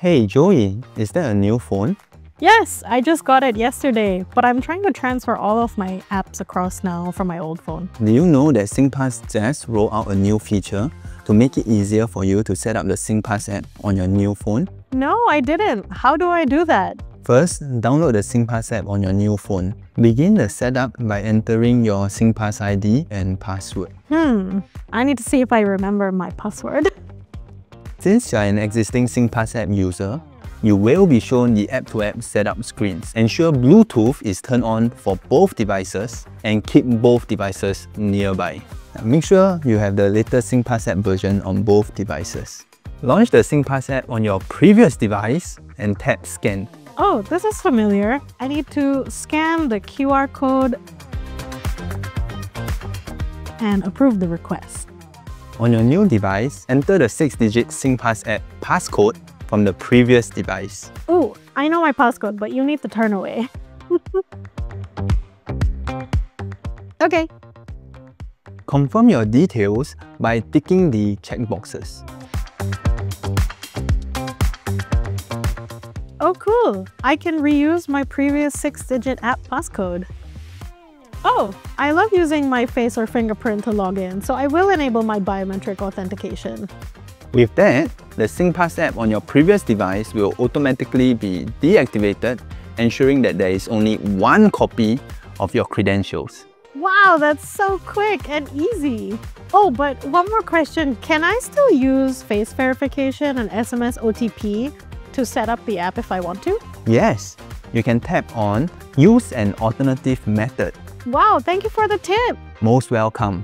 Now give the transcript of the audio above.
Hey Joey, is that a new phone? Yes, I just got it yesterday, but I'm trying to transfer all of my apps across now from my old phone. Do you know that SingPass just rolled out a new feature to make it easier for you to set up the SingPass app on your new phone? No, I didn't. How do I do that? First, download the SingPass app on your new phone. Begin the setup by entering your SingPass ID and password. Hmm, I need to see if I remember my password. Since you're an existing SingPass app user, you will be shown the app-to-app -app setup screens. Ensure Bluetooth is turned on for both devices and keep both devices nearby. Make sure you have the latest SingPass app version on both devices. Launch the SingPass app on your previous device and tap Scan. Oh, this is familiar. I need to scan the QR code and approve the request. On your new device, enter the 6-digit SingPass app passcode from the previous device. Oh, I know my passcode, but you need to turn away. okay. Confirm your details by ticking the checkboxes. Oh cool! I can reuse my previous 6-digit app passcode. Oh, I love using my face or fingerprint to log in, so I will enable my biometric authentication. With that, the SingPass app on your previous device will automatically be deactivated, ensuring that there is only one copy of your credentials. Wow, that's so quick and easy. Oh, but one more question. Can I still use face verification and SMS OTP to set up the app if I want to? Yes, you can tap on Use an alternative method. Wow, thank you for the tip. Most welcome.